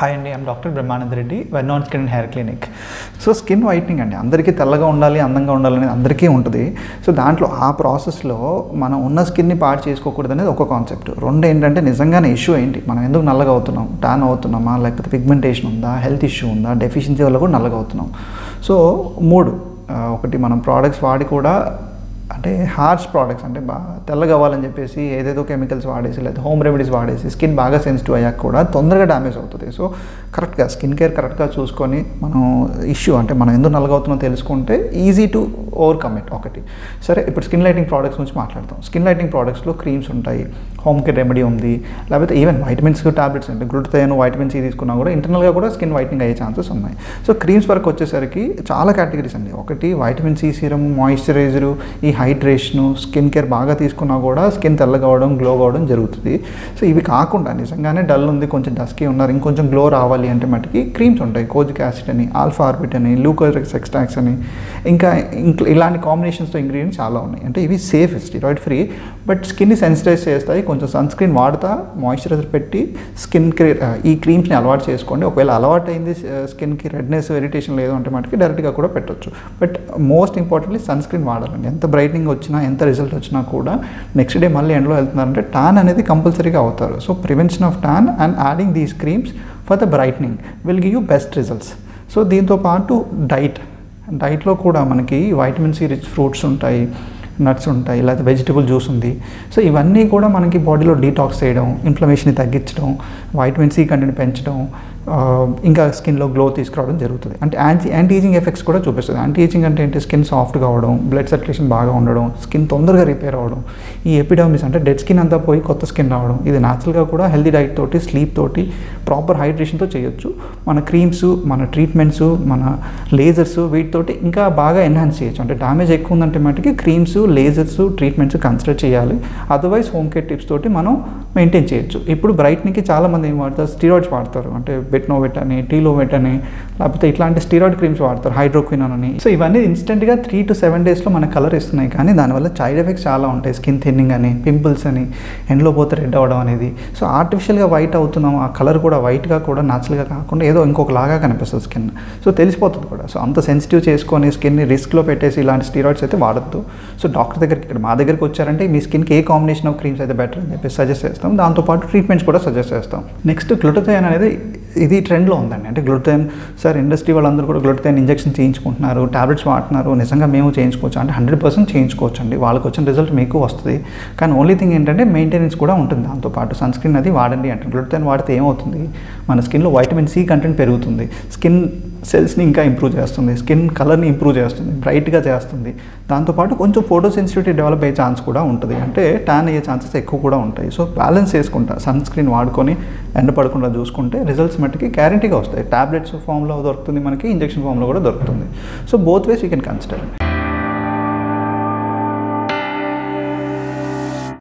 Hi అండి I'm doctor Brahmanand Reddy వెన్నాన్ skin and hair clinic so skin whitening అండి. అందరికీ తెల్లగా ఉండాలి అందంగా ఉండాలి అనేది అందరికీ ఉంటుంది. సో దాంట్లో ఆ ప్రాసెస్లో మనం ఉన్న స్కిన్ని పాడు చేసుకోకూడదు అనేది ఒక కాన్సెప్ట్. రెండు ఏంటంటే నిజంగానే ఇష్యూ ఏంటి? మనం ఎందుకు నల్లగా అవుతున్నాం? టాన్ అవుతున్నామా? లేకపోతే పిగ్మెంటేషన్ ఉందా? హెల్త్ ఇష్యూ ఉందా? డెఫిషియన్సీ వల్ల కూడా నల్లగా అవుతున్నాం. సో మూడు. ఒకటి మనం ప్రోడక్ట్స్ వాడి కూడా అంటే హార్ష్ ప్రోడక్ట్స్ అంటే బాగా తెల్లగా అవ్వాలని చెప్పేసి ఏదేదో కెమికల్స్ వాడేసి లేదా హోమ్ రెమెడీస్ వాడేసి స్కిన్ బాగా సెన్సిటివ్ అయ్యాక కూడా తొందరగా డ్యామేజ్ అవుతుంది. సో కరెక్ట్గా స్కిన్ కేర్ కరెక్ట్గా చూసుకొని మనం ఇష్యూ అంటే మనం ఎందుకు నల్లగా తెలుసుకుంటే ఈజీ టు ఓవర్కమ్ ఇట్ ఒకటి. సరే ఇప్పుడు స్కిన్ లైటింగ్ ప్రోడక్ట్స్ గురించి మాట్లాడతాం స్కిన్ లైటింగ్ ప్రోడక్ట్స్లో క్రీమ్స్ ఉంటాయి హోమ్ కేర్ రెమెడీ ఉంది లేకపోతే ఈవెన్ వైటమిన్స్ టాబ్లెట్స్ అంటే గ్లూటథైన్ వైటమిన్స్ తీసుకున్నా కూడా ఇంటర్నల్గా కూడా స్కిన్ వైట్నింగ్ అయ్యే ఛాన్సెస్ ఉన్నాయి. సో క్రీమ్స్ వరకు వచ్చేసరికి చాలా కేటగిరీస్ అండి. ఒకటి వైటమిన్ సి సీరం మాయిశ్చరైజరు ఈ హైడ్రేషను స్కిన్ కేర్ బాగా తీసుకున్నా కూడా స్కిన్ తెల్లగవడం గ్లో కావడం జరుగుతుంది. సో ఇవి కాకుండా నిజంగానే డల్ ఉంది కొంచెం డస్కీ ఉన్నారు ఇంకొంచెం గ్లో రావాలి అంటే మటుకి క్రీమ్స్ ఉంటాయి. కోజిక్ యాసిడ్ అని ఆల్ఫా ఆర్బిట్ అని లూకోరిక్స్ ఎక్స్ట్రాక్ట్స్ అని. ఇంకా ఇలాంటి కాంబినేషన్స్తో ఇంగ్రీడియంట్స్ చాలా ఉన్నాయి. అంటే ఇవి సేఫ్ స్టిరాయిడ్ ఫ్రీ బట్ స్కిన్ని సెన్సిటైజ్ చేస్తాయి. కొంచెం సన్ స్క్రీన్ వాడతా మాయిశ్చరైజర్ పెట్టి స్కిన్ ఈ క్రీమ్స్ని అలవాటు చేసుకోండి. ఒకవేళ అలవాటు అయింది స్కిన్కి రెడ్నెస్ ఇరిటేషన్ లేదు అంటే మటుకి డైరెక్ట్గా కూడా పెట్టొచ్చు. But most importantly sunscreen వాడాలండి. ఎంత బ్రైట్నింగ్ వచ్చినా ఎంత రిజల్ట్ వచ్చినా కూడా నెక్స్ట్ డే మళ్ళీ ఎండ్లో వెళ్తున్నారంటే టాన్ అనేది కంపల్సరీగా అవుతారు. So prevention of tan and adding these creams for the brightening will give you best results so దీంతో పాటు డైట్ డైట్లో కూడా మనకి వైటమిన్ సి రిచ్ ఫ్రూట్స్ ఉంటాయి. నట్స్ ఉంటాయి లేకపోతే వెజిటబుల్ జ్యూస్ ఉంది. సో ఇవన్నీ కూడా మనకి బాడీలో డీటాక్స్ చేయడం ఇన్ఫ్లమేషన్ని తగ్గించడం వైటమిన్ సి కంటెంట్ పెంచడం ఇంకా స్కిన్లో గ్లో తీసుకురావడం జరుగుతుంది. అంటే యాంటీ యాంటీ ఏజింగ్ ఎఫెక్ట్స్ కూడా చూపిస్తుంది. యాంటీ ఏజింగ్ అంటే ఏంటి? స్కిన్ సాఫ్ట్ కావడం బ్లడ్ సర్క్యులేషన్ బాగా ఉండడం స్కిన్ తొందరగా రిపేర్ అవ్వడం. ఈ ఎపిడమిస్ అంటే డెడ్ స్కిన్ అంతా పోయి కొత్త స్కిన్ రావడం. ఇది న్యాచురల్గా కూడా హెల్దీ డైట్ తోటి స్లీప్ తోటి ప్రాపర్ హైడ్రేషన్తో చేయొచ్చు. మన క్రీమ్స్ మన ట్రీట్మెంట్స్ మన లేజర్స్ వీటితోటి ఇంకా బాగా ఎన్హాన్స్ చేయొచ్చు. అంటే డామేజ్ ఎక్కువ ఉందంటే మటుకి క్రీమ్స్ లేజర్స్ ట్రీట్మెంట్స్ కన్సిడర్ చేయాలి. అదర్వైజ్ హోమ్ కేర్ టిప్స్ తోటి మనం మెయింటైన్ చేయొచ్చు. ఇప్పుడు బ్రైట్నింగ్కి చాలామంది ఏం వాడతారు? స్టీరాయిడ్స్ వాడతారు. అంటే బెట్నోవెట్ అని టీలోవెట్ అని లేకపోతే ఇట్లాంటి స్టీరాయిడ్ క్రీమ్స్ వాడతారు. హైడ్రోక్వినాన్ అని. సో ఇవన్నీ ఇన్స్టెంట్గా త్రీ టు సెవెన్ డేస్లో మన కలర్ ఇస్తున్నాయి. కానీ దానివల్ల సైడ్ ఎఫెక్ట్స్ చాలా ఉంటాయి. స్కిన్ థిన్నింగ్ అని పింపుల్స్ అని ఎండ్లో పోతే రెడ్ అవ్వడం అనేది. సో ఆర్టిఫిషియల్గా వైట్ అవుతున్నాం. ఆ కలర్ కూడా వైట్గా కూడా న్యాచురల్గా కాకుండా ఏదో ఇంకొకలాగా కనిపిస్తుంది స్కిన్ సో తెలిసిపోతుంది కూడా. సో అంత సెన్సిటివ్ చేసుకొని స్కిన్ని రిస్క్లో పెట్టేసి ఇలాంటి స్టీరాయిడ్స్ అయితే వాడద్దు. సో డాక్టర్ దగ్గరికి ఇక్కడ మా దగ్గరికి వచ్చారంటే మీ స్కిన్కి ఏ కాంబినేషన్ ఆఫ్ క్రీమ్స్ అయితే బెటర్ అని చెప్పి సజెస్ట్ చేస్తాం. దాంతోపాటు ట్రీట్మెంట్స్ కూడా సజెస్ట్ చేస్తాం. నెక్స్ట్ గ్లూటథైన్ అనేది ఇది ట్రెండ్లో ఉందండి. అంటే గ్లూటథైన్ సార్ ఇండస్ట్రీ వాళ్ళందరూ కూడా గ్లూటథైన్ ఇంజెక్షన్ చేయించుకుంటున్నారు టాబ్లెట్స్ వాడుతున్నారు నిజంగా మేము చేయించుకోవచ్చు? అంటే హండ్రెడ్ పర్సెంట్ చేయించుకోవచ్చు అండి వాళ్ళకి వచ్చిన రిజల్ట్ మీకు వస్తుంది. కానీ ఓన్లీ థింగ్ ఏంటంటే మెయింటెనెన్స్ కూడా ఉంటుంది దాంతోపాటు. సన్ స్క్రీన్ అది వాడండి అంటే గ్లూటథైన్ వాడితే ఏమవుతుంది? మన స్కిన్లో వైటమిన్ సి కంటెంట్ పెరుగుతుంది. స్కిన్ సెల్స్ని ఇంకా ఇంప్రూవ్ చేస్తుంది స్కిన్ కలర్ని ఇంప్రూవ్ చేస్తుంది బ్రైట్గా చేస్తుంది. దాంతోపాటు కొంచెం ఫోటో సెన్సిటివిటీ డెవలప్ అయ్యే ఛాన్స్ కూడా ఉంటుంది. అంటే ట్యాన్ అయ్యే ఛాన్సెస్ ఎక్కువ కూడా ఉంటాయి. సో బ్యాలెన్స్ చేసుకుంటా సన్ స్క్రీన్ వాడుకొని ఎండ పడకుండా చూసుకుంటే రిజల్ట్స్ మట్టుకి గ్యారంటీగా వస్తాయి. టాబ్లెట్స్ ఫామ్లో దొరుకుతుంది మనకి ఇంజెక్షన్ ఫామ్లో కూడా దొరుకుతుంది. So both ways you can consider